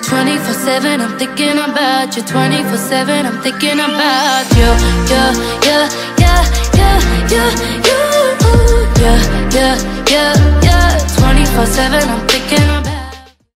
24-7, I'm thinking about you. 24-7, I'm thinking about you. Yeah, yeah, yeah, yeah, yeah, you Yeah, yeah, yeah, yeah.